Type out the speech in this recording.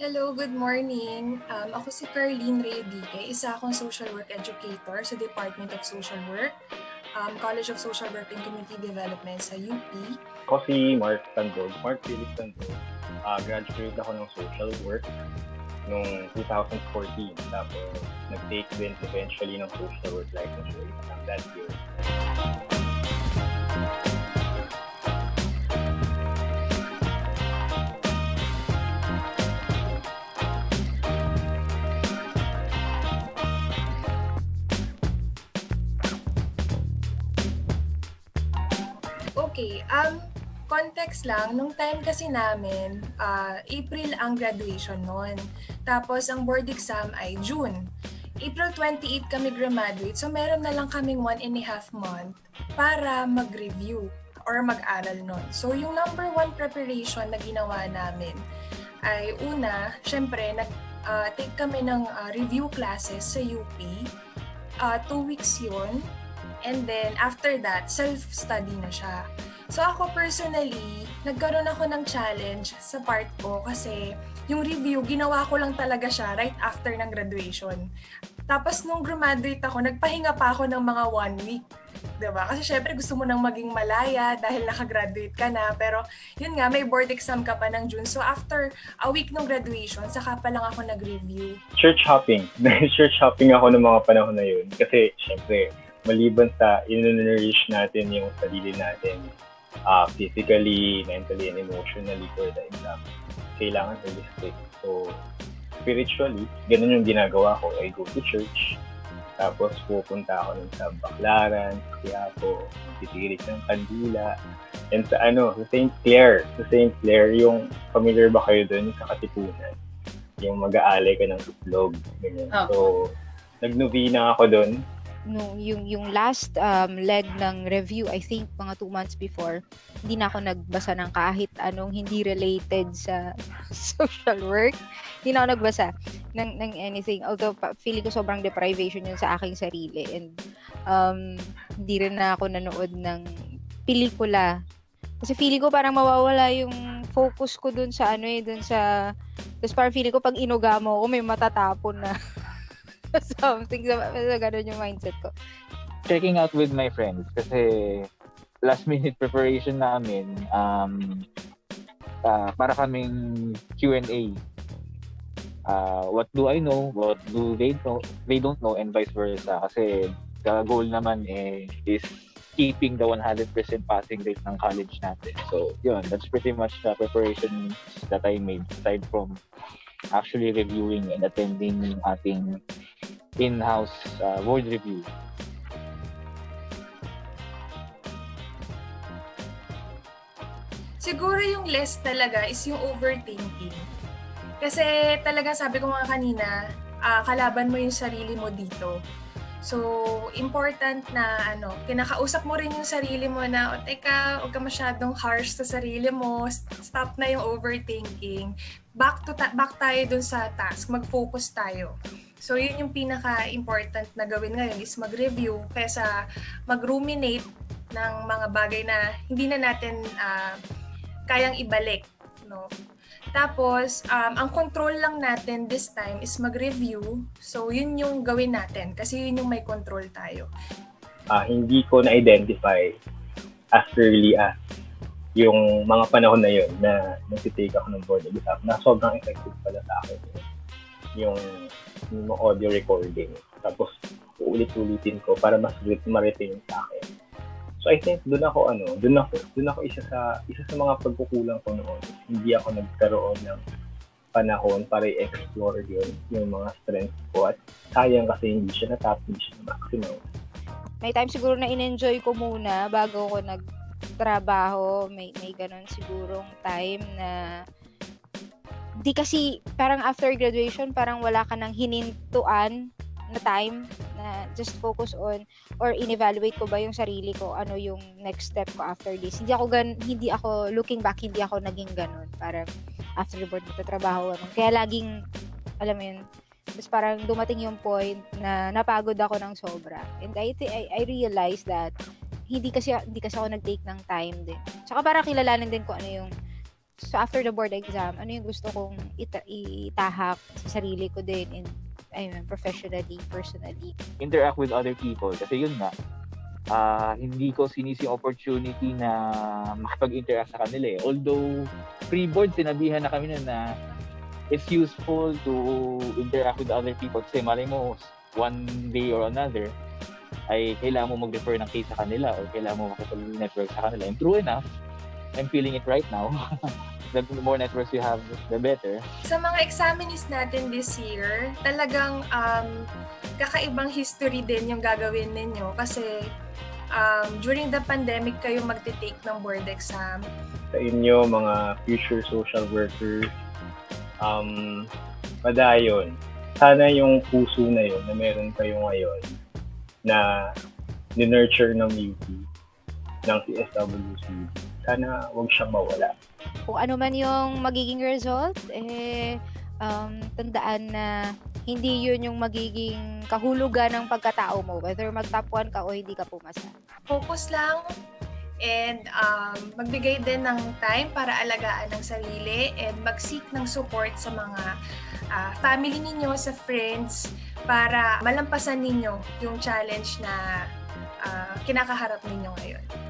Hello, good morning. Um, ako si Carlene Reyodique, isa akong social work educator sa Department of Social Work, um, College of Social Work and Community Development sa UP. Ako si Mark Tandog, Mark Felix Tandog. Uh, graduate ako ng social work noong 2014. Tapos nag-take din eventually ng social work licensure that year. Okay, um, context lang, nung time kasi namin, uh, April ang graduation noon. Tapos ang board exam ay June. April 28 kami graduate, so meron na lang kaming one and a half month para mag-review or mag-aral nun. So yung number one preparation na ginawa namin ay una, syempre, nag, uh, take kami ng uh, review classes sa UP. Uh, two weeks yun. And then after that, self-study na siya. So ako personally, nagkaroon ako ng challenge sa part ko kasi yung review, ginawa ko lang talaga siya right after ng graduation. Tapos nung graduate ako, nagpahinga pa ako ng mga one week. ba? Kasi syempre gusto mo nang maging malaya dahil naka-graduate ka na. Pero yun nga, may board exam ka pa ng June. So after a week ng graduation, saka pa lang ako nag-review. Church hopping. Church hopping ako ng mga panahon na yun. Kasi syempre, maliban sa in-nourish natin yung sarili natin, uh, physically, mentally, and emotionally for the exam. Kailangan realistic. So, spiritually, ganun yung ginagawa ko. I go to church, tapos pupunta ako nun sa Baclaran, sa Quiapo, titirik ng Kandila, and sa ano, sa St. Clair. Sa St. Clair, yung familiar ba kayo doon sa Katipunan? Yung mag-aalay ka ng itlog. Ganyan. Oh. So, nagnovena ako doon no, yung, yung last um, leg ng review, I think mga two months before, hindi na ako nagbasa ng kahit anong hindi related sa social work. Hindi na ako nagbasa ng, ng anything. Although, feeling ko sobrang deprivation yun sa aking sarili. And um, hindi rin na ako nanood ng pelikula. Kasi feeling ko parang mawawala yung focus ko dun sa ano eh, dun sa... Tapos parang feeling ko pag inuga mo ako, may matatapon na. something. So, so, ganun yung mindset ko. Checking out with my friends kasi last minute preparation namin um uh, para kaming Q&A. Uh, what do I know? What do they know? They don't know and vice versa. Kasi the goal naman eh, is keeping the 100% passing rate ng college natin. So, yun, that's pretty much the preparation that I made aside from actually reviewing and attending ating in-house uh, board review. Siguro yung less talaga is yung overthinking. Kasi talaga sabi ko nga kanina, uh, kalaban mo yung sarili mo dito. So, important na ano, kinakausap mo rin yung sarili mo na, o teka, huwag ka masyadong harsh sa sarili mo, stop na yung overthinking. Back to ta- back tayo dun sa task, mag-focus tayo. So, yun yung pinaka-important na gawin ngayon is mag-review kaysa mag-ruminate ng mga bagay na hindi na natin uh, kayang ibalik. No? Tapos, um, ang control lang natin this time is mag-review. So, yun yung gawin natin kasi yun yung may control tayo. Uh, hindi ko na-identify as early as yung mga panahon na yun na nag-take ako ng board exam na sobrang effective pala sa akin yung, yung audio recording. Tapos, uulit-ulitin ko para mas ma-retain sa akin. So I think doon ako ano, doon ako, doon ako isa sa isa sa mga pagkukulang ko noon. Hindi ako nagkaroon ng panahon para i-explore yun, yung mga strengths ko. At sayang kasi hindi siya natap, hindi siya maximum. May time siguro na in-enjoy ko muna bago ako nagtrabaho. May, may ganun sigurong time na di kasi parang after graduation parang wala ka nang hinintuan na time na just focus on or in-evaluate ko ba yung sarili ko ano yung next step ko after this. Hindi ako gan hindi ako looking back hindi ako naging ganun. Parang after board trabaho ano kaya laging alam mo yun tapos parang dumating yung point na napagod ako ng sobra. And I I, I realized that hindi kasi hindi kasi ako nag-take ng time din. Tsaka para kilalanin din ko ano yung So after the board exam, ano yung gusto kong ita- itahak sa sarili ko din in I mean, professionally, personally. Interact with other people. Kasi yun nga, uh, hindi ko sinisi opportunity na makipag-interact sa kanila eh. Although, pre-board, sinabihan na kami na na it's useful to interact with other people kasi malay mo, one day or another, ay kailangan mo mag-refer ng case sa kanila or kailangan mo makipag-network sa kanila. And true enough, I'm feeling it right now. the more networks you have, the better. Sa mga examinees natin this year, talagang um, kakaibang history din yung gagawin ninyo kasi um, during the pandemic kayo magte-take ng board exam. Sa inyo, mga future social workers, um, padayon. Sana yung puso na yun na meron kayo ngayon na ni-nurture ng UP, ng CSWC, sana wag siyang mawala kung ano man yung magiging result, eh, um, tandaan na hindi yun yung magiging kahulugan ng pagkatao mo, whether mag-top 1 ka o hindi ka pumasa. Focus lang and um, magbigay din ng time para alagaan ng sarili and mag-seek ng support sa mga uh, family ninyo, sa friends, para malampasan ninyo yung challenge na uh, kinakaharap ninyo ngayon.